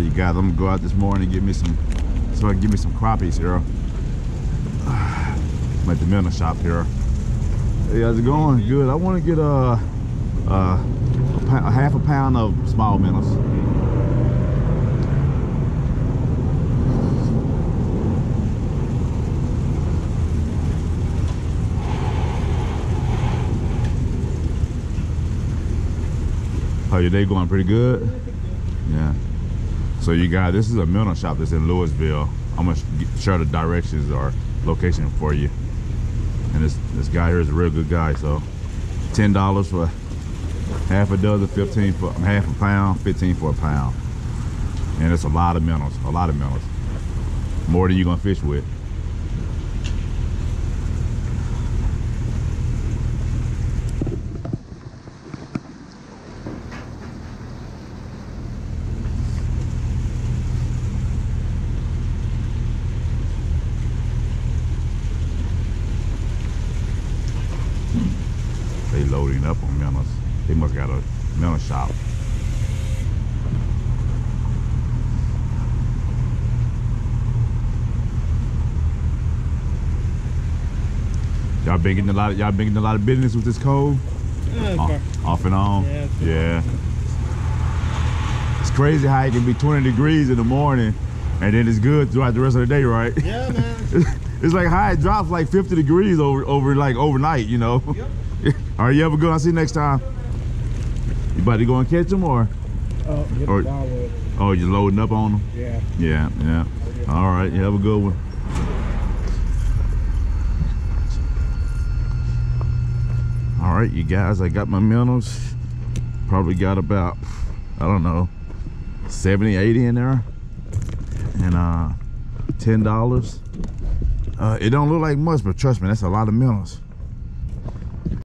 You guys. I'm gonna go out this morning and get me some, so I can give me some crappies here. I'm at the shop here. Hey, how's it going? Good. I want to get a, a half a pound of small minnows. How your day going? Pretty good. So you guys, this is a minnow shop that's in Lewisville. I'm gonna sh- share the directions or location for you. And this this guy here is a real good guy. So, ten dollars for half a dozen, fifteen for half a pound, fifteen for a pound. And it's a lot of minnows, a lot of minnows, more than you're gonna fish with. They loading up on minnows. They must got a minnow shop. Y'all been getting a lot of y'all been getting a lot of business with this cold? Yeah, Off, off and on? Yeah, it's- Yeah. It's crazy how it can be 20 degrees in the morning and then it's good throughout the rest of the day, right? yeah, man. it's like how it drops like 50 degrees over over like overnight, you know. All right, you ever go? I'll see you next time. You about to go and catch them or? Oh, Or- the ball with. Oh, you loading up on them? Yeah. Yeah, yeah. All right, you have a good one. All right, you guys, I got my minnows. Probably got about, I don't know, 70, 80 in there. And uh, $10. Uh, it don't look like much, but trust me, that's a lot of minnows.